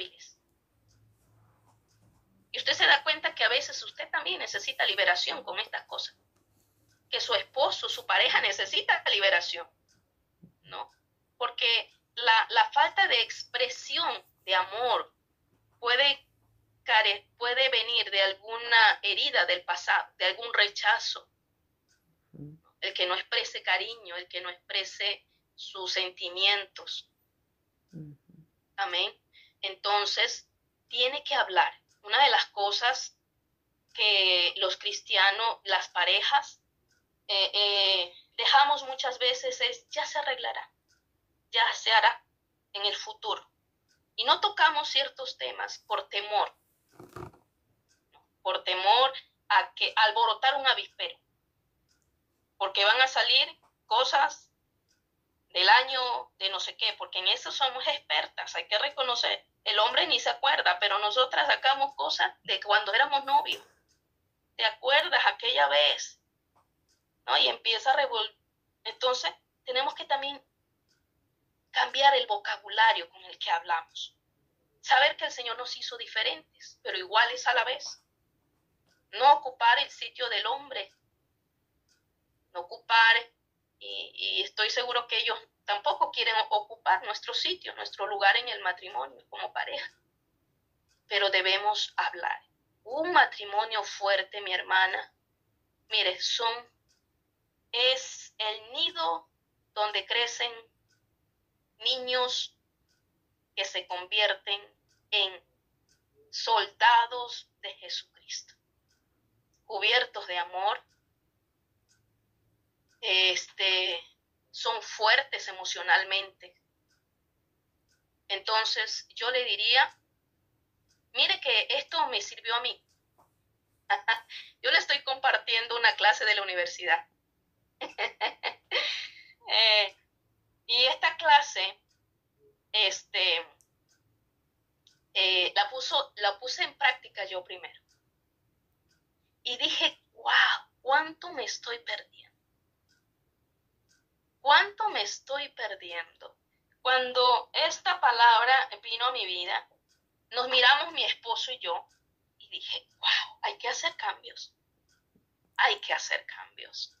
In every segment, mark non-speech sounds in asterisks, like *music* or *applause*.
débiles. Y usted se da cuenta que a veces usted también necesita liberación con estas cosas. Que su esposo, su pareja necesita liberación. ¿No? Porque la, la falta de expresión de amor puede, puede venir de alguna herida del pasado, de algún rechazo. El que no exprese cariño, el que no exprese sus sentimientos. Amén. Entonces, tiene que hablar. Una de las cosas que los cristianos, las parejas, eh, eh, dejamos muchas veces es, ya se arreglará, ya se hará en el futuro. Y no tocamos ciertos temas por temor, por temor a que alborotar un avispero, porque van a salir cosas del año de no sé qué, porque en eso somos expertas, hay que reconocer. El hombre ni se acuerda, pero nosotras sacamos cosas de cuando éramos novios. ¿Te acuerdas aquella vez? ¿No? Y empieza a revolver. Entonces, tenemos que también cambiar el vocabulario con el que hablamos. Saber que el Señor nos hizo diferentes, pero iguales a la vez. No ocupar el sitio del hombre. No ocupar, y, estoy seguro que ellos tampoco quieren ocupar nuestro sitio, nuestro lugar en el matrimonio como pareja. Pero debemos hablar. Un matrimonio fuerte, mi hermana, mire, son, es el nido donde crecen niños que se convierten en soldados de Jesucristo, cubiertos de amor, este, son fuertes emocionalmente. Entonces yo le diría, mire que esto me sirvió a mí. *laughs* yo le estoy compartiendo una clase de la universidad. *laughs* eh, y esta clase, este, eh, la, puso, la puse en práctica yo primero. Y dije, wow, ¿cuánto me estoy perdiendo? ¿Cuánto me estoy perdiendo? Cuando esta palabra vino a mi vida, nos miramos mi esposo y yo y dije, wow, hay que hacer cambios. Hay que hacer cambios.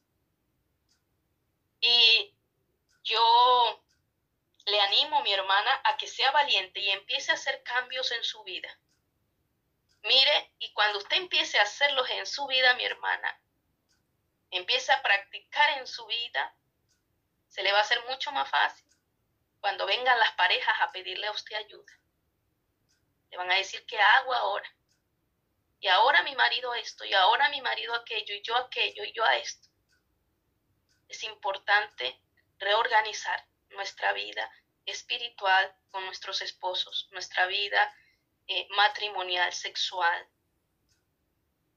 Y yo le animo a mi hermana a que sea valiente y empiece a hacer cambios en su vida. Mire, y cuando usted empiece a hacerlos en su vida, mi hermana, empiece a practicar en su vida, se le va a hacer mucho más fácil cuando vengan las parejas a pedirle a usted ayuda. Le van a decir, ¿qué hago ahora? Y ahora mi marido esto, y ahora mi marido aquello, y yo aquello, y yo a esto. Es importante reorganizar nuestra vida espiritual con nuestros esposos, nuestra vida eh, matrimonial, sexual.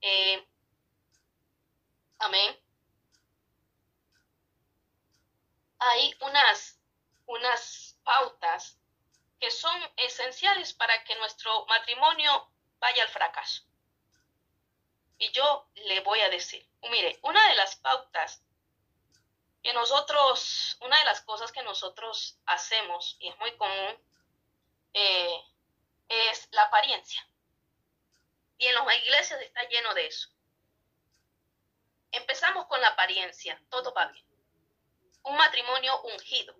Eh, amén. Hay unas, unas pautas que son esenciales para que nuestro matrimonio vaya al fracaso. Y yo le voy a decir, mire, una de las pautas que nosotros, una de las cosas que nosotros hacemos, y es muy común, eh, es la apariencia. Y en las iglesias está lleno de eso. Empezamos con la apariencia, todo va bien. Un matrimonio ungido.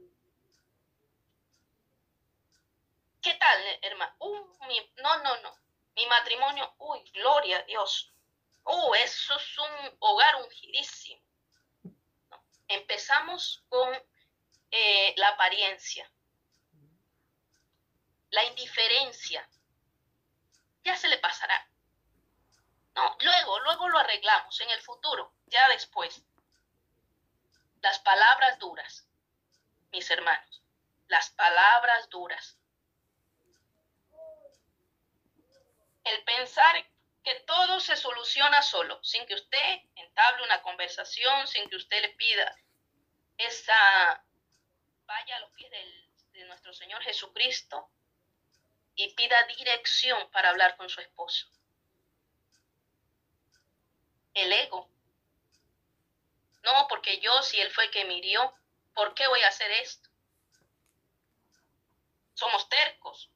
¿Qué tal, hermano? no, no, no. Mi matrimonio, uy, gloria a Dios. Uh, eso es un hogar ungidísimo empezamos con eh, la apariencia, la indiferencia. Ya se le pasará. No, luego, luego lo arreglamos en el futuro, ya después. Las palabras duras, mis hermanos, las palabras duras. El pensar que todo se soluciona solo, sin que usted entable una conversación, sin que usted le pida esa, vaya a los pies de nuestro Señor Jesucristo y pida dirección para hablar con su esposo. El ego. No, porque yo, si él fue que me hirió, ¿por qué voy a hacer esto? Somos tercos.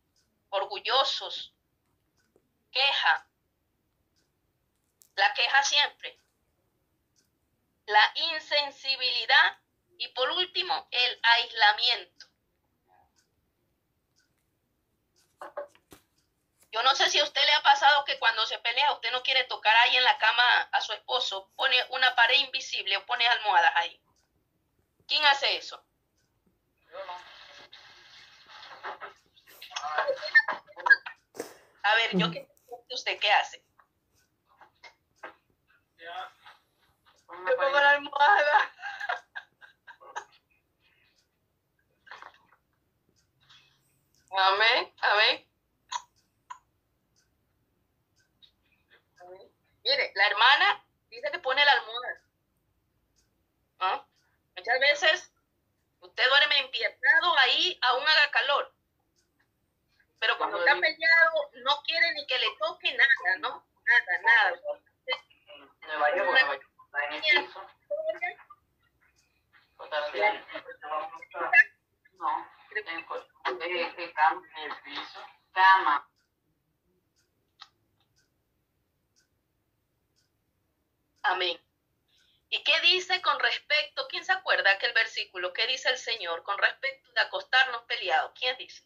orgullosos, queja, la queja siempre, la insensibilidad y por último el aislamiento. Yo no sé si a usted le ha pasado que cuando se pelea usted no quiere tocar ahí en la cama a su esposo, pone una pared invisible o pone almohadas ahí. ¿Quién hace eso? Yo no. A ver, yo qué usted qué hace. Yo pongo la almohada. Amén, amén. Mire, la hermana dice que pone la almohada. ¿Ah? Muchas veces usted duerme empiernado ahí, aún haga calor. Pero cuando está peleado, no quiere ni que le toque nada, ¿no? Nada, nada. Nueva York, Nueva York. No, el piso, cama. Amén. ¿Y qué dice con respecto? ¿Quién se acuerda aquel versículo? ¿Qué dice el Señor con respecto de acostarnos peleados? ¿Quién dice?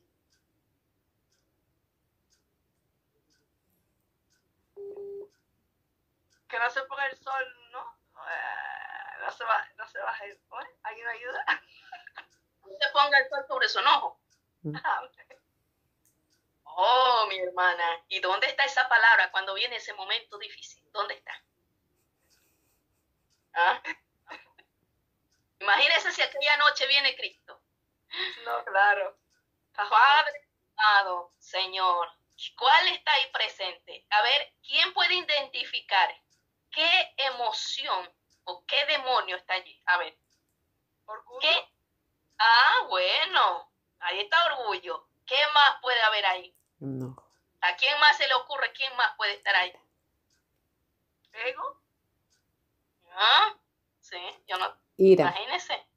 Que no se ponga el sol, ¿no? Eh, no se va, no se baja el sol. ¿Alguien ayuda? No se ponga el sol sobre su enojo. Mm. Oh, mi hermana. ¿Y dónde está esa palabra cuando viene ese momento difícil? ¿Dónde está? ¿Ah? Imagínese si aquella noche viene Cristo. No, claro. Padre amado, Señor, ¿cuál está ahí presente? A ver, ¿quién puede identificar qué emoción o qué demonio está allí? A ver. ¿Orgullo? Ah, bueno, ahí está orgullo. ¿Qué más puede haber ahí? No. ¿A quién más se le ocurre? ¿Quién más puede estar ahí? ¿Ego? ¿Ah? Sí, yo no. Ira. Imagínese.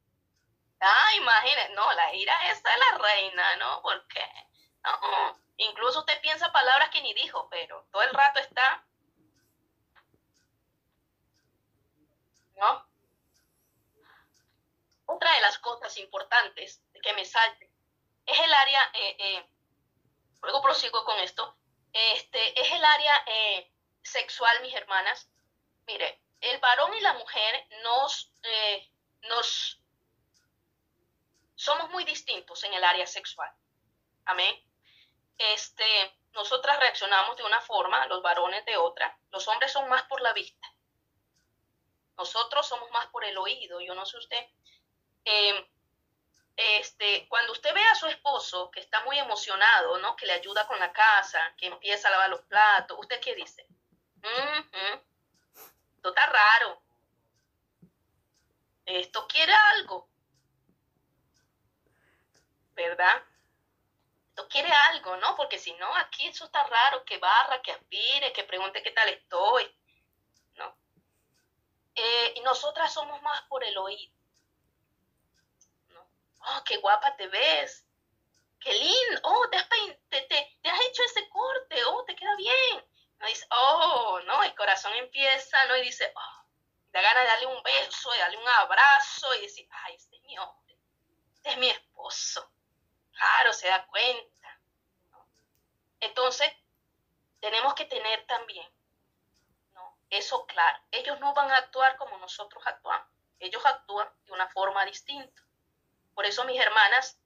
Ah, imagínese. No, la ira esa es la reina, ¿no? Porque. Incluso usted piensa palabras que ni dijo, pero todo el rato está. ¿No? Otra de las cosas importantes que me salte es el área, eh, eh, luego prosigo con esto, este, es el área eh, sexual, mis hermanas. Mire, el varón y la mujer nos, eh, nos somos muy distintos en el área sexual. Amén. Este, nosotras reaccionamos de una forma, los varones de otra. Los hombres son más por la vista. Nosotros somos más por el oído. Yo no sé usted. Em, este, cuando usted ve a su esposo que está muy emocionado, ¿no? Que le ayuda con la casa, que empieza a lavar los platos, ¿usted qué dice? Esto está raro. Esto quiere algo. ¿Verdad? Esto quiere algo, ¿no? Porque si no, aquí eso está raro, que barra, que aspire, que pregunte qué tal estoy. ¿No? Eh, y nosotras somos más por el oído. Oh, qué guapa te ves. Qué lindo. Oh, te has, te, te has hecho ese corte. Oh, te queda bien no dice, oh, no, el corazón empieza, ¿no? Y dice, oh, da ganas de darle un beso, de darle un abrazo y decir, ay, este es mi hombre, este es mi esposo. Claro, se da cuenta. Entonces, tenemos que tener también, ¿no? Eso claro. Ellos no van a actuar como nosotros actuamos. Ellos actúan de una forma distinta. Por eso, mis hermanas,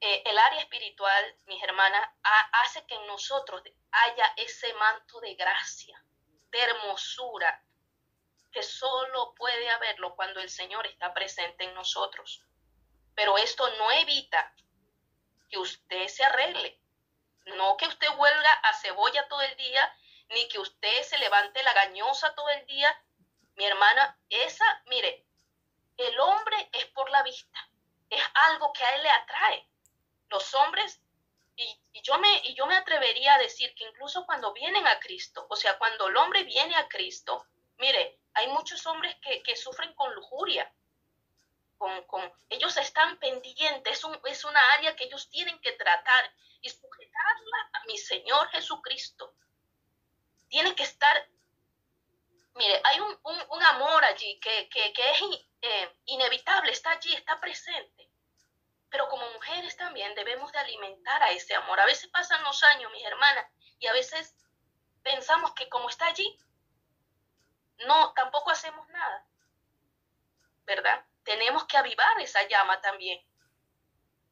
eh, el área espiritual, mis hermanas, hace que en nosotros haya ese manto de gracia, de hermosura, que solo puede haberlo cuando el Señor está presente en nosotros. Pero esto no evita que usted se arregle, no que usted huelga a cebolla todo el día, ni que usted se levante la gañosa todo el día. Mi hermana, esa, mire, el hombre es por la vista, es algo que a él le atrae los hombres, y, yo me, y yo me atrevería a decir que incluso cuando vienen a Cristo, o sea, cuando el hombre viene a Cristo, mire, hay muchos hombres que, sufren con lujuria. con, con ellos están pendientes, es, un, es una área que ellos tienen que tratar y sujetarla a mi Señor Jesucristo. Tiene que estar, mire, hay un, un, amor allí que, que, que es eh, inevitable, está allí, está presente. Pero como mujeres también debemos de alimentar a ese amor. A veces pasan los años, mis hermanas, y a veces pensamos que como está allí, no, tampoco hacemos nada. ¿Verdad? Tenemos que avivar esa llama también.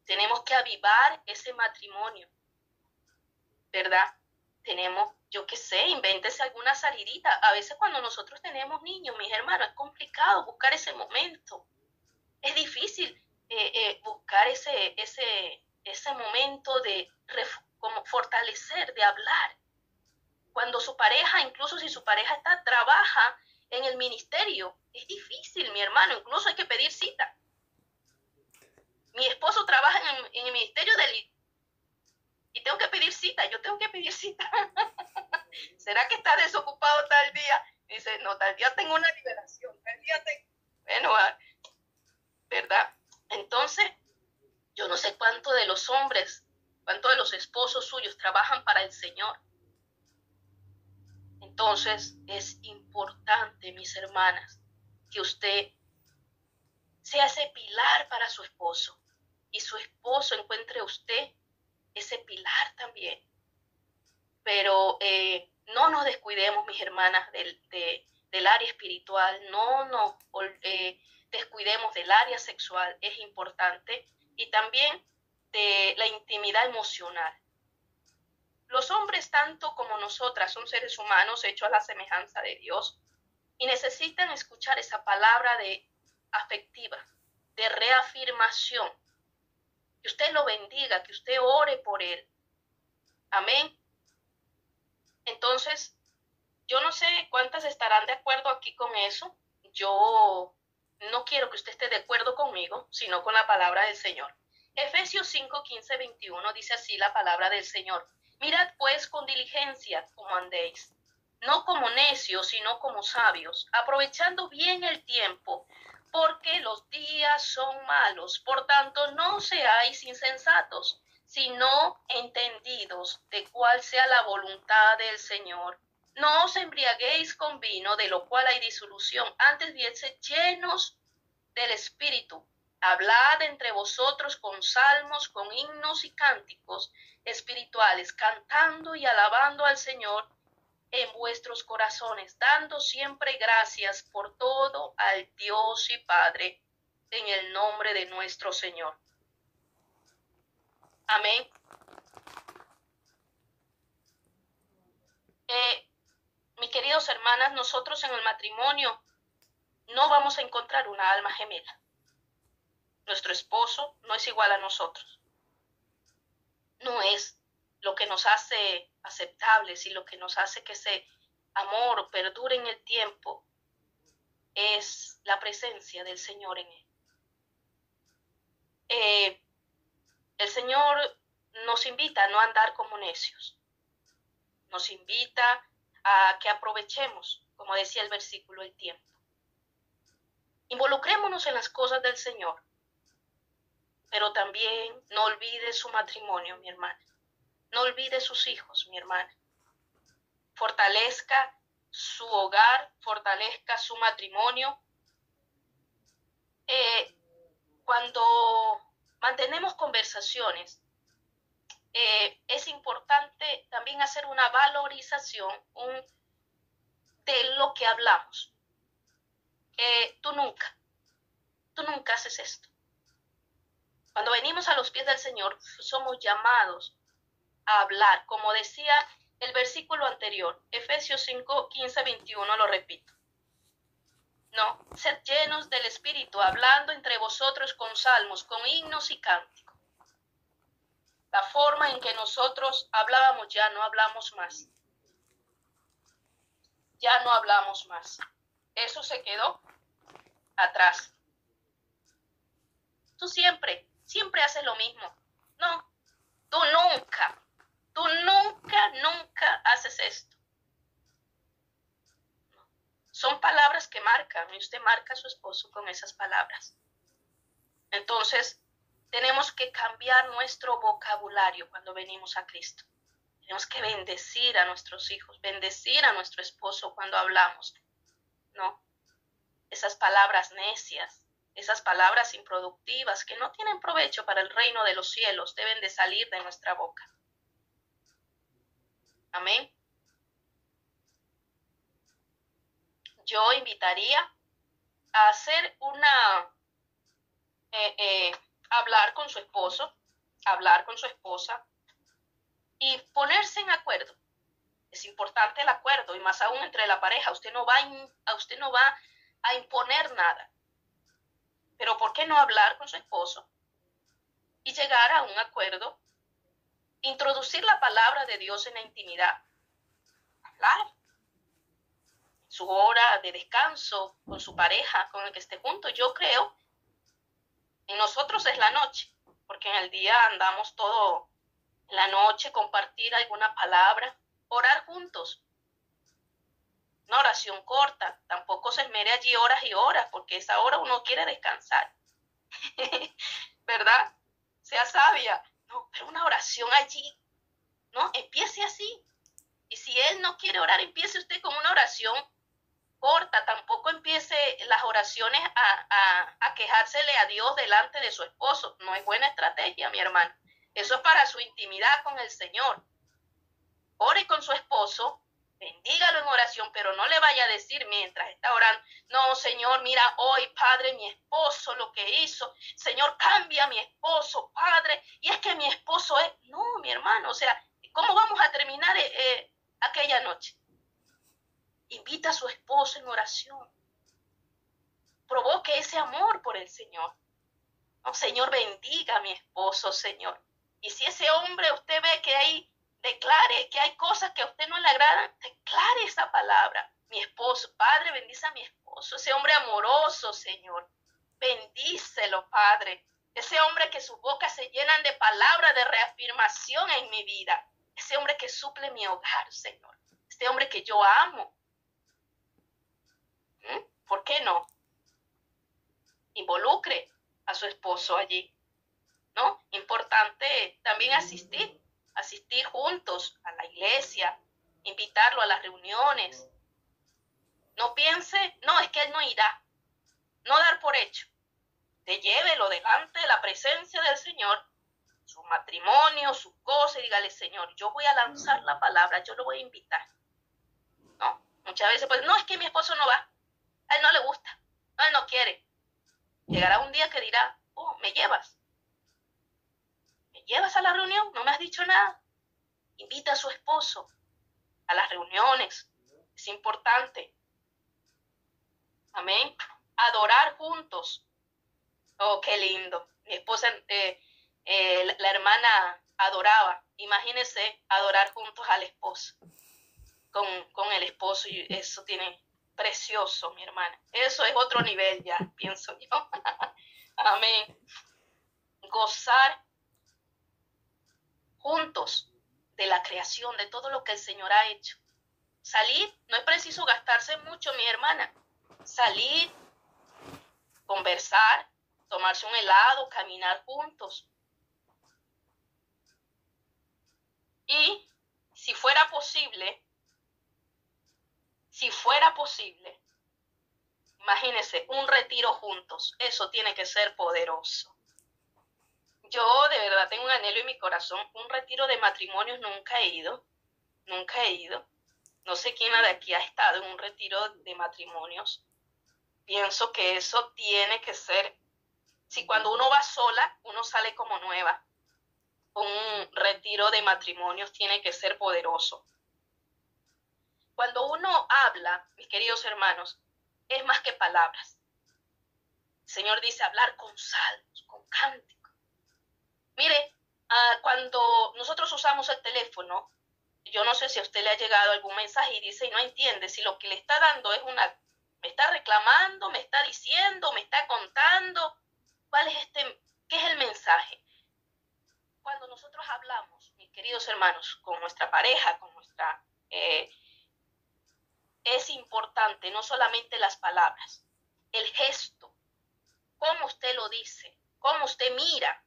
Tenemos que avivar ese matrimonio. ¿Verdad? Tenemos, yo qué sé, invéntese alguna salidita. A veces cuando nosotros tenemos niños, mis hermanos, es complicado buscar ese momento. Es difícil eh, eh, buscar ese, ese, ese momento de como fortalecer, de hablar. Cuando su pareja, incluso si su pareja está, trabaja en el ministerio, es difícil, mi hermano, incluso hay que pedir cita. Mi esposo trabaja en el, ministerio del y tengo que pedir cita, yo tengo que pedir cita. *laughs* ¿Será que está desocupado tal día? Dice, no, tal día tengo una liberación, tal día tengo... Bueno, ah, ¿verdad? Entonces, yo no sé cuánto de los hombres ¿Cuántos de los esposos suyos trabajan para el Señor? Entonces es importante, mis hermanas, que usted sea ese pilar para su esposo y su esposo encuentre usted ese pilar también. Pero eh, no nos descuidemos, mis hermanas, del, del área espiritual, no nos eh, descuidemos del área sexual, es importante. Y también de la intimidad emocional. Los hombres, tanto como nosotras, son seres humanos hechos a la semejanza de Dios y necesitan escuchar esa palabra de afectiva, de reafirmación. Que usted lo bendiga, que usted ore por él. Amén. Entonces, yo no sé cuántas estarán de acuerdo aquí con eso. Yo no quiero que usted esté de acuerdo conmigo, sino con la palabra del Señor. Efesios 5, 15, 21 dice así la palabra del Señor. Mirad pues con diligencia como andéis, no como necios, sino como sabios, aprovechando bien el tiempo, porque los días son malos. Por tanto, no seáis insensatos, sino entendidos de cuál sea la voluntad del Señor. No os embriaguéis con vino, de lo cual hay disolución, antes bien llenos del Espíritu Hablad entre vosotros con salmos, con himnos y cánticos espirituales, cantando y alabando al Señor en vuestros corazones, dando siempre gracias por todo al Dios y Padre, en el nombre de nuestro Señor. Amén. Eh, mis queridos hermanas, nosotros en el matrimonio no vamos a encontrar una alma gemela nuestro esposo no es igual a nosotros. No es lo que nos hace aceptables y lo que nos hace que ese amor perdure en el tiempo es la presencia del Señor en él. Eh, el Señor nos invita a no andar como necios. Nos invita que aprovechemos, como decía el versículo, el tiempo. Involucrémonos en las cosas del Señor pero también no olvide su matrimonio, mi hermana. No olvide sus hijos, mi hermana. Fortalezca su hogar, fortalezca su matrimonio. Eh, cuando mantenemos conversaciones, eh, es importante también hacer una valorización de lo que hablamos. Eh, tú nunca, tú nunca haces esto. Cuando venimos a los pies del Señor, somos llamados a hablar, como decía el versículo anterior, Efesios 5, 15, 21, lo repito. No, sed llenos del Espíritu, hablando entre vosotros con salmos, con himnos y cánticos. La forma en que nosotros hablábamos ya no hablamos más. Ya no hablamos más. Eso se quedó atrás. Tú siempre siempre haces lo mismo. No, tú nunca, tú nunca, nunca haces esto. Son palabras que marcan y usted marca a su esposo con esas palabras. Entonces, tenemos que cambiar nuestro vocabulario cuando venimos a Cristo. Tenemos que bendecir a nuestros hijos, bendecir a nuestro esposo cuando hablamos, ¿no? Esas palabras necias, esas palabras improductivas que no tienen provecho para el reino de los cielos deben de salir de nuestra boca. Amén. Yo invitaría a hacer una, eh, eh, hablar con su esposo, hablar con su esposa, y ponerse en acuerdo. Es importante el acuerdo y más aún entre la pareja. Usted no va a, imponer nada. Pero ¿por qué no hablar con su esposo y llegar a un acuerdo? Introducir la palabra de Dios en la intimidad. Hablar. Su hora de descanso con su pareja, con el que esté junto. Yo creo en nosotros es la noche, porque en el día andamos todo la noche, compartir alguna palabra, orar juntos. Una oración corta, tampoco se esmere allí horas y horas, porque esa hora uno quiere descansar. *laughs* ¿Verdad? Sea sabia. No, pero una oración allí, ¿no? Empiece así. Y si él no quiere orar, empiece usted con una oración corta, tampoco empiece las oraciones a, a, a quejársele a Dios delante de su esposo. No es buena estrategia, mi hermano. Eso es para su intimidad con el Señor. Ore con su esposo, bendígalo en oración, pero no le vaya a decir mientras está orando, no, Señor, mira hoy, Padre, mi esposo lo que hizo, Señor, cambia a mi esposo, Padre, y es que mi esposo es, no, mi hermano, o sea, ¿cómo vamos a terminar eh, eh, aquella noche? Invita a su esposo en oración. Provoque ese amor por el Señor. No, Señor, bendiga a mi esposo, Señor. Y si ese hombre usted ve que hay, declare que hay cosas que a usted no le agradan, declare esa palabra. Mi esposo, Padre, bendice a mi esposo, ese hombre amoroso, Señor. Bendícelo, Padre. Ese hombre que sus bocas se llenan de palabras de reafirmación en mi vida. Ese hombre que suple mi hogar, Señor. Este hombre que yo amo. ¿Por qué no? Involucre a su esposo allí. ¿no? Importante también asistir, asistir juntos a la iglesia, invitarlo a las reuniones. No piense, no, es que él no irá. No dar por hecho. Te llévelo delante de la presencia del Señor, su matrimonio, su cosa, y dígale, Señor, yo voy a lanzar la palabra, yo lo voy a invitar. No, muchas veces, pues, no, es que mi esposo no va, a él no le gusta, no, él no quiere. Llegará un día que dirá, oh, me llevas llevas a la reunión? ¿No me has dicho nada? Invita a su esposo a las reuniones. Es importante. Amén. Adorar juntos. Oh, qué lindo. Mi esposa, eh, eh, la, hermana adoraba. Imagínese adorar juntos al esposo. Con, con el esposo. Y eso tiene precioso, mi hermana. Eso es otro nivel ya, *laughs* pienso yo. *laughs* Amén. Gozar juntos de la creación, de todo lo que el Señor ha hecho. Salir, no es preciso gastarse mucho, mi hermana. Salir, conversar, tomarse un helado, caminar juntos. Y si fuera posible, si fuera posible, imagínense, un retiro juntos, eso tiene que ser poderoso. Yo de verdad tengo un anhelo en mi corazón. Un retiro de matrimonios nunca he ido. Nunca he ido. No sé quién de aquí ha estado en un retiro de matrimonios. Pienso que eso tiene que ser, si cuando uno va sola, uno sale como nueva. Un retiro de matrimonios tiene que ser poderoso. Cuando uno habla, mis queridos hermanos, es más que palabras. El Señor dice hablar con salmos, con cánticos Mire, ah, cuando nosotros usamos el teléfono, yo no sé si a usted le ha llegado algún mensaje y dice y no entiende si lo que le está dando es una, me está reclamando, me está diciendo, me está contando, cuál es este, qué es el mensaje. Cuando nosotros hablamos, mis queridos hermanos, con nuestra pareja, con nuestra, eh, es importante no solamente las palabras, el gesto, cómo usted lo dice, cómo usted mira.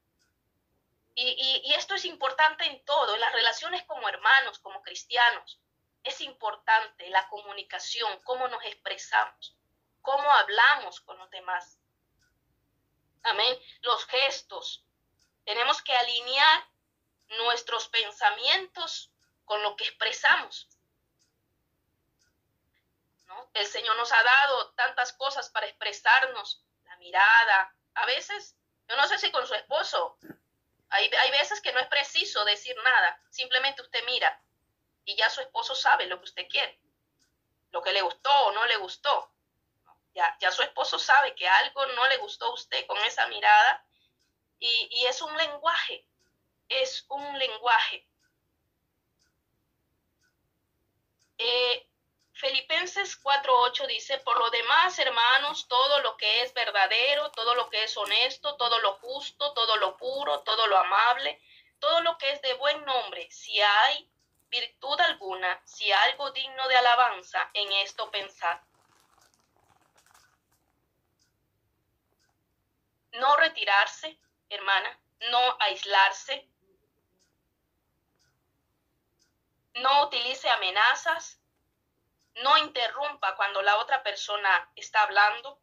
Y, y, esto es importante en todo, en las relaciones como hermanos, como cristianos. Es importante la comunicación, cómo nos expresamos, cómo hablamos con los demás. Amén. Los gestos. Tenemos que alinear nuestros pensamientos con lo que expresamos. El Señor nos ha dado tantas cosas para expresarnos, la mirada. A veces, yo no sé si con su esposo, hay, hay veces que no es preciso decir nada, simplemente usted mira y ya su esposo sabe lo que usted quiere, lo que le gustó o no le gustó. Ya, ya su esposo sabe que algo no le gustó a usted con esa mirada y, y es un lenguaje, es un lenguaje. Eh, Filipenses 4.8 dice, por lo demás, hermanos, todo lo que es verdadero, todo lo que es honesto, todo lo justo, todo lo puro, todo lo amable, todo lo que es de buen nombre, si hay virtud alguna, si algo digno de alabanza, en esto pensad. No retirarse, hermana, no aislarse, no utilice amenazas, no interrumpa cuando la otra persona está hablando.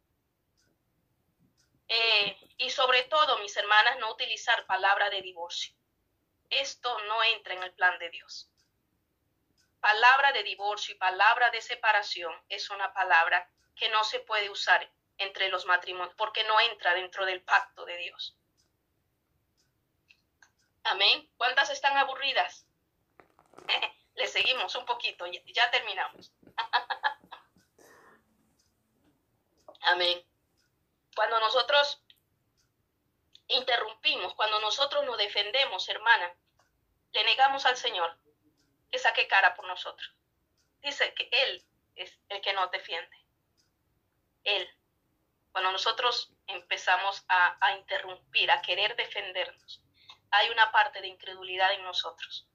Eh, y sobre todo, mis hermanas, no utilizar palabra de divorcio. Esto no entra en el plan de Dios. Palabra de divorcio y palabra de separación es una palabra que no se puede usar entre los matrimonios porque no entra dentro del pacto de Dios. Amén. ¿Cuántas están aburridas? *laughs* Le seguimos un poquito, ya terminamos. Amén. Cuando nosotros interrumpimos, cuando nosotros nos defendemos, hermana, le negamos al Señor que saque cara por nosotros. Dice que Él es el que nos defiende. Él. Cuando nosotros empezamos a, a interrumpir, a querer defendernos, hay una parte de incredulidad en nosotros.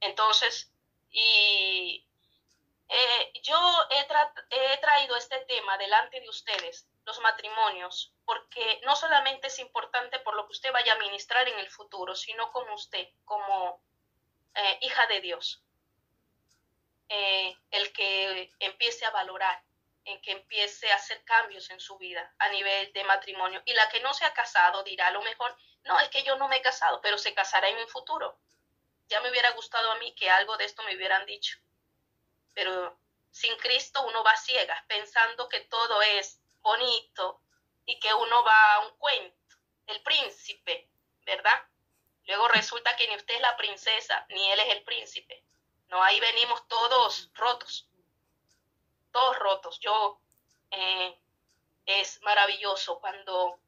Entonces, y eh, yo he, traído este tema delante de ustedes, los matrimonios, porque no solamente es importante por lo que usted vaya a ministrar en el futuro, sino como usted, como eh, hija de Dios, eh, el que empiece a valorar, en que empiece a hacer cambios en su vida a nivel de matrimonio. Y la que no se ha casado dirá a lo mejor, no, es que yo no me he casado, pero se casará en un futuro ya me hubiera gustado a mí que algo de esto me hubieran dicho. Pero sin Cristo uno va ciegas, pensando que todo es bonito y que uno va a un cuento, el príncipe, ¿verdad? Luego resulta que ni usted es la princesa, ni él es el príncipe. No, ahí venimos todos rotos, todos rotos. Yo, eh, es maravilloso cuando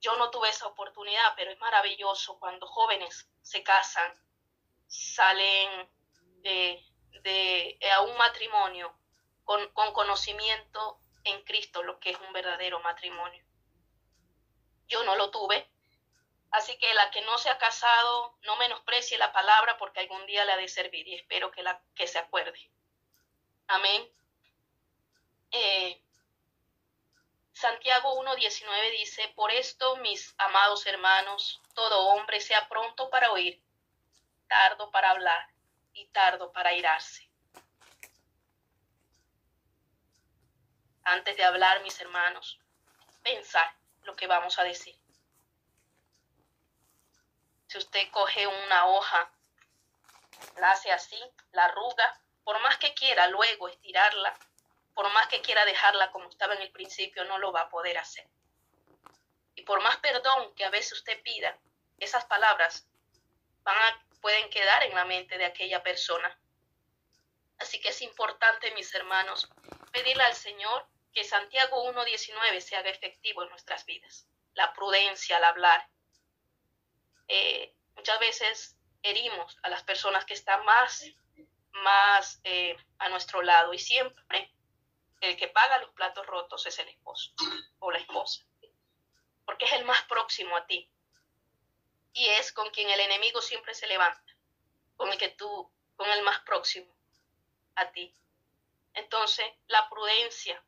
yo no tuve esa oportunidad, pero es maravilloso cuando jóvenes se casan salen de, a un matrimonio con, con conocimiento en Cristo, lo que es un verdadero matrimonio. Yo no lo tuve, Así que la que no se ha casado, no menosprecie la palabra porque algún día le ha de servir y espero que, la, que se acuerde. Amén. Eh, Santiago 1.19 dice, por esto, mis amados hermanos, todo hombre sea pronto para oír, tardo para hablar y tardo para irarse. Antes de hablar, mis hermanos, pensar lo que vamos a decir. Si usted coge una hoja, la hace así, la arruga, por más que quiera luego estirarla, por más que quiera dejarla como estaba en el principio, no lo va a poder hacer. Y por más perdón que a veces usted pida, esas palabras van a pueden quedar en la mente de aquella persona. Así que es importante, mis hermanos, pedirle al Señor que Santiago 1.19 se haga efectivo en nuestras vidas. La prudencia al hablar. Eh, muchas veces herimos a las personas que están más, más eh, a nuestro lado y siempre el que paga los platos rotos es el esposo o la esposa, porque es el más próximo a ti y es con quien el enemigo siempre se levanta, con el que tú, con el más próximo a ti. Entonces, la prudencia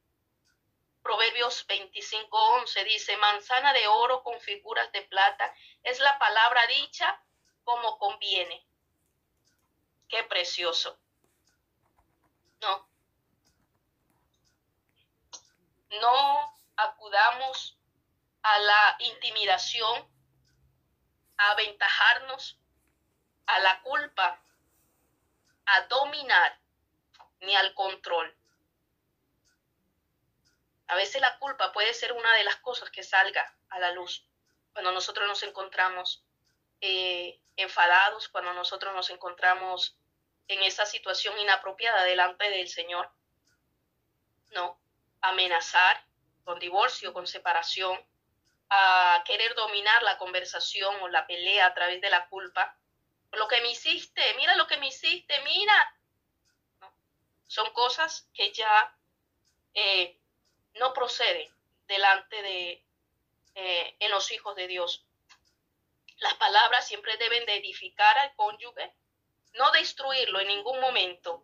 Proverbios 25:11 dice, manzana de oro con figuras de plata es la palabra dicha como conviene. Qué precioso. No. No acudamos a la intimidación, a aventajarnos, a la culpa, a dominar, ni al control. A veces la culpa puede ser una de las cosas que salga a la luz cuando nosotros nos encontramos eh, enfadados, cuando nosotros nos encontramos en esa situación inapropiada delante del Señor. No, amenazar con divorcio, con separación, a querer dominar la conversación o la pelea a través de la culpa. Lo que me hiciste, mira lo que me hiciste, mira. Son cosas que ya eh, no proceden delante de eh, en los hijos de Dios. Las palabras siempre deben de edificar al cónyuge, no destruirlo en ningún momento,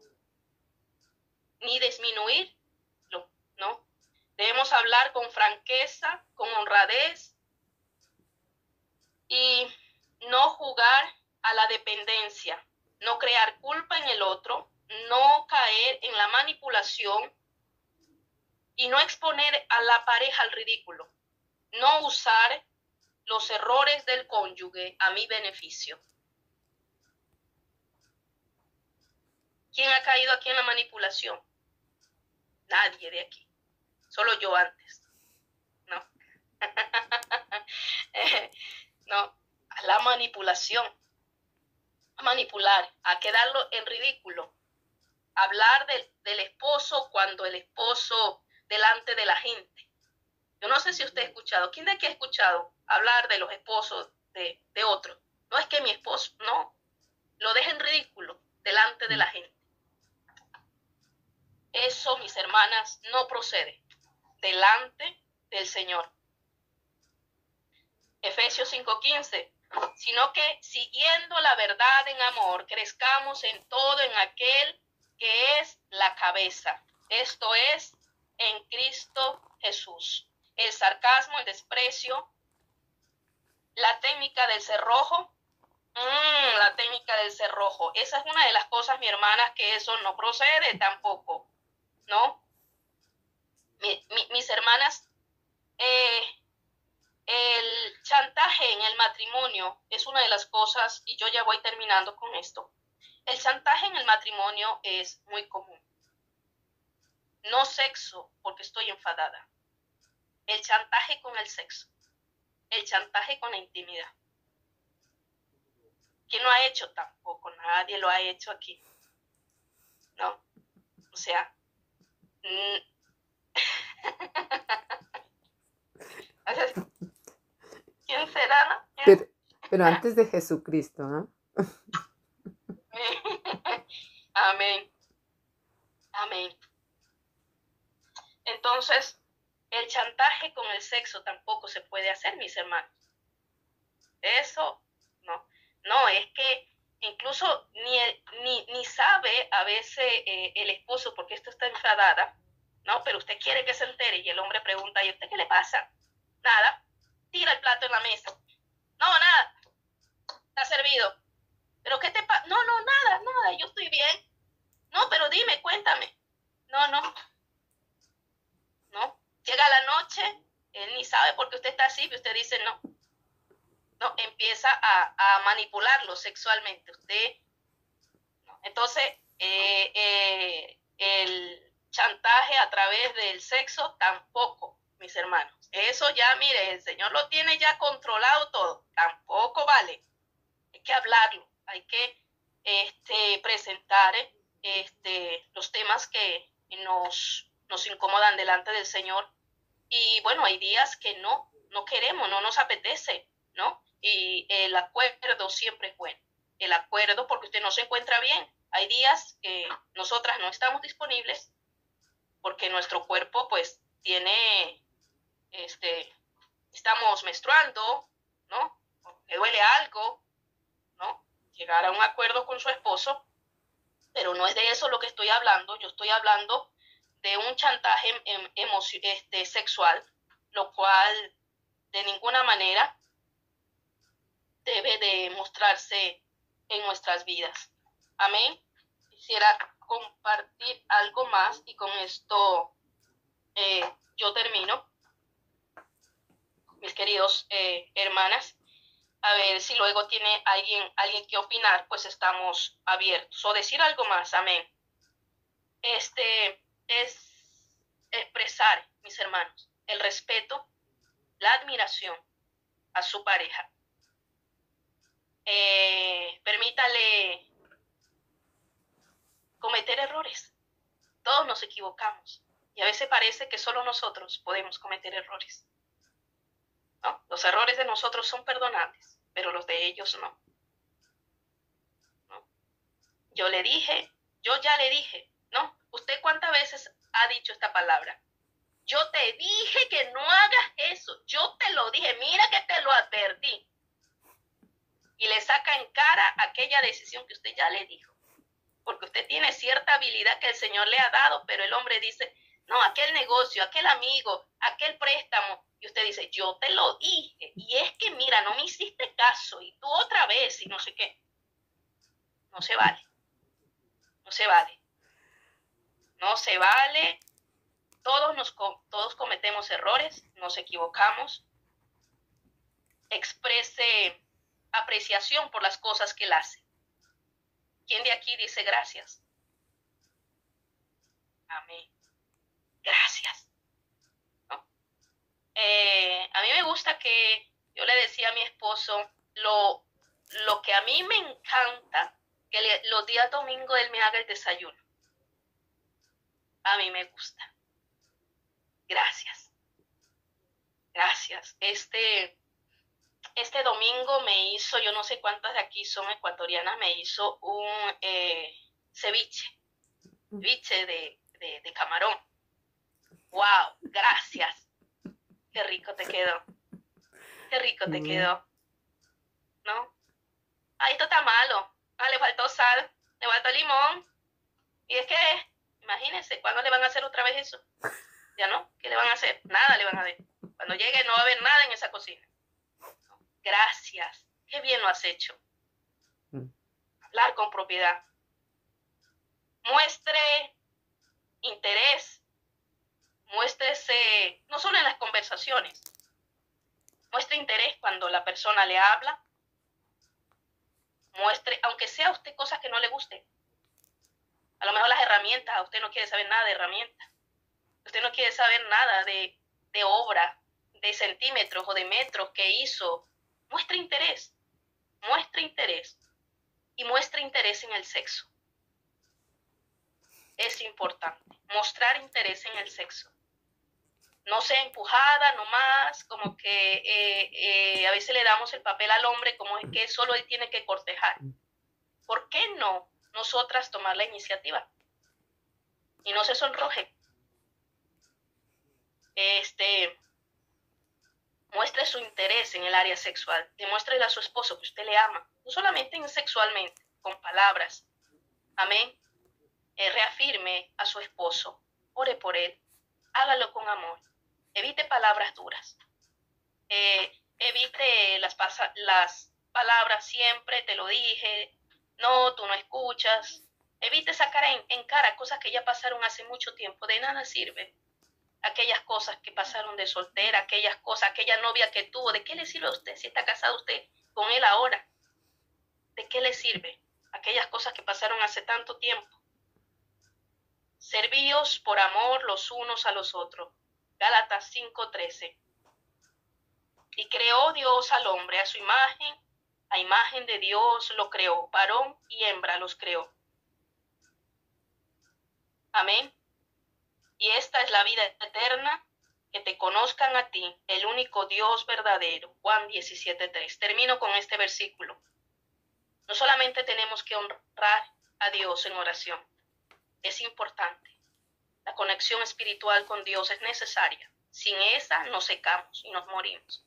ni disminuirlo, ¿no? Debemos hablar con franqueza, con honradez y no jugar a la dependencia, no crear culpa en el otro, no caer en la manipulación y no exponer a la pareja al ridículo, no usar los errores del cónyuge a mi beneficio. ¿Quién ha caído aquí en la manipulación? Nadie de aquí. Solo yo antes. No. *laughs* no. La manipulación. A manipular, a quedarlo en ridículo. Hablar del, del esposo cuando el esposo delante de la gente. Yo no sé si usted ha escuchado. ¿Quién de aquí ha escuchado hablar de los esposos de, de otros? No es que mi esposo, no. Lo dejen ridículo delante de la gente. Eso, mis hermanas, no procede delante del Señor. Efesios 5:15, sino que siguiendo la verdad en amor, crezcamos en todo en aquel que es la cabeza. Esto es en Cristo Jesús el sarcasmo, el desprecio, la técnica del cerrojo. Mm, la técnica del cerrojo. Esa es una de las cosas, mi hermana, que eso no procede tampoco, ¿no? Mis hermanas, eh, el chantaje en el matrimonio es una de las cosas, y yo ya voy terminando con esto. El chantaje en el matrimonio es muy común. No sexo, porque estoy enfadada el chantaje con el sexo, el chantaje con la intimidad. ¿Quién lo ha hecho? Tampoco, nadie lo ha hecho aquí. ¿No? O sea, *laughs* ¿quién será? Pero, antes de Jesucristo, ¿no? *laughs* Amén. Amén. Entonces, el chantaje con el sexo tampoco se puede hacer, mis hermanos. Eso, no. No, es que incluso ni, ni, sabe a veces eh, el esposo porque esto está enfadada, ¿no? Pero usted quiere que se entere y el hombre pregunta, ¿y usted qué le pasa? Nada. Tira el plato en la mesa. No, nada. Está servido. ¿Pero qué te pasa? No, no, nada, nada. Yo estoy bien. No, pero dime, cuéntame. No, no. No. Llega la noche, él ni sabe por qué usted está así, pero usted dice no. No, empieza a, manipularlo sexualmente. Usted. Entonces, eh, eh, el chantaje a través del sexo tampoco, mis hermanos. Eso ya, mire, el Señor lo tiene ya controlado todo. Tampoco vale. Hay que hablarlo, hay que este, presentar este, los temas que nos nos incomodan delante del Señor. Y bueno, hay días que no, no queremos, no nos apetece, ¿no? Y el acuerdo siempre es bueno. El acuerdo porque usted no se encuentra bien. Hay días que nosotras no estamos disponibles porque nuestro cuerpo pues tiene, este, estamos menstruando, ¿no? Le duele algo, ¿no? Llegar a un acuerdo con su esposo, pero no es de eso lo que estoy hablando. Yo estoy hablando de un chantaje em, este, sexual, lo cual de ninguna manera debe de mostrarse en nuestras vidas. Amén. Quisiera compartir algo más y con esto eh, yo termino. Mis queridos eh, hermanas, a ver si luego tiene alguien, alguien que opinar, pues estamos abiertos. O decir algo más, amén. Este es expresar, mis hermanos, el respeto, la admiración a su pareja. Eh, permítale cometer errores. Todos nos equivocamos. Y a veces parece que solo nosotros podemos cometer errores. ¿No? Los errores de nosotros son perdonables, pero los de ellos no. ¿No? Yo le dije, yo ya le dije, ¿no? ¿Usted cuántas veces ha dicho esta palabra? Yo te dije que no hagas eso. Yo te lo dije. Mira que te lo advertí. Y le saca en cara aquella decisión que usted ya le dijo. Porque usted tiene cierta habilidad que el Señor le ha dado, pero el hombre dice, no, aquel negocio, aquel amigo, aquel préstamo. Y usted dice, yo te lo dije. Y es que, mira, no me hiciste caso. Y tú otra vez, y no sé qué. No se vale. No se vale. No se vale. Todos, nos, todos cometemos errores, nos equivocamos. Exprese apreciación por las cosas que él hace. ¿Quién de aquí dice gracias? Amén gracias. Eh, a mí me gusta que yo le decía a mi esposo, lo, lo que a mí me encanta, que los días domingos él me haga el desayuno. A mí me gusta. Gracias. Gracias. Este, este domingo me hizo, yo no sé cuántas de aquí son ecuatorianas, me hizo un eh, ceviche, ceviche de camarón wow, gracias. Qué rico te quedó. Qué rico te quedó. ¿No? Ay, esto está malo. Ah, le faltó sal, le faltó limón. Y es que, imagínense, ¿cuándo le van a hacer otra vez eso? Ya no, ¿qué le van a hacer? Nada le van a hacer. Cuando llegue no va a haber nada en esa cocina. Gracias. Qué bien lo has hecho. Mm. Hablar con propiedad. Muestre interés muéstrese, no solo en las conversaciones, muestre interés cuando la persona le habla, muestre, aunque sea usted cosas que no le guste. A lo mejor las herramientas, a usted no quiere saber nada de herramientas. Usted no quiere saber nada de, de obra, de centímetros o de metros que hizo. Muestre interés, muestre interés y muestre interés en el sexo. Es importante mostrar interés en el sexo no sea empujada nomás, como que eh, eh, a veces le damos el papel al hombre como es que solo él tiene que cortejar. ¿Por qué no nosotras tomar la iniciativa? Y no se sonroje. Este, muestre su interés en el área sexual, demuéstrele a su esposo que usted le ama, no solamente sexualmente, con palabras. Amén. Eh, reafirme a su esposo, ore por él, hágalo con amor evite palabras duras. Eh, evite las, las palabras siempre, te lo dije, no, tú no escuchas. Evite sacar en, en cara cosas que ya pasaron hace mucho tiempo, de nada sirve. Aquellas cosas que pasaron de soltera, aquellas cosas, aquella novia que tuvo, ¿de qué le sirve a usted si está casado usted con él ahora? ¿De qué le sirve? Aquellas cosas que pasaron hace tanto tiempo. Servíos por amor los unos a los otros. Gálatas 5:13. Y creó Dios al hombre a su imagen, a imagen de Dios lo creó, varón y hembra los creó. Amén. Y esta es la vida eterna, que te conozcan a ti, el único Dios verdadero. Juan 17:3. Termino con este versículo. No solamente tenemos que honrar a Dios en oración, es importante la conexión espiritual con Dios es necesaria. Sin esa nos secamos y nos morimos.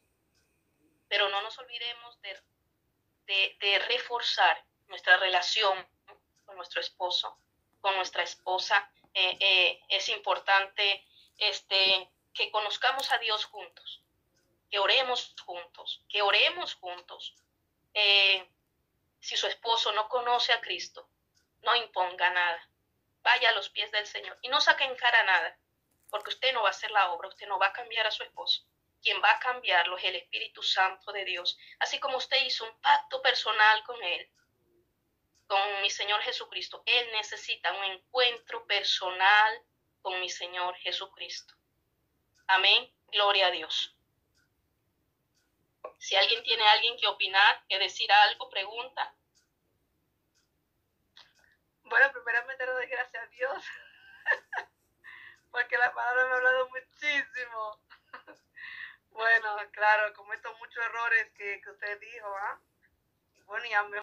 Pero no nos olvidemos de, de, reforzar nuestra relación con nuestro esposo, con nuestra esposa, eh, eh, es importante este, que conozcamos a Dios juntos, que oremos juntos, que oremos juntos. Eh, si su esposo no conoce a Cristo, no imponga nada. Vaya a los pies del Señor y no saque en cara nada, porque usted no va a hacer la obra, usted no va a cambiar a su esposo. Quien va a cambiarlo es el Espíritu Santo de Dios, así como usted hizo un pacto personal con Él con mi Señor Jesucristo. Él necesita un encuentro personal con mi Señor Jesucristo. Amén. Gloria a Dios. Si alguien tiene alguien que opinar, que decir algo, pregunta. Bueno, primeramente doy gracias a Dios, *laughs* porque la palabra me ha hablado muchísimo. *laughs* bueno, claro, cometo muchos errores que, que usted dijo, ¿ah? Bueno, y a mí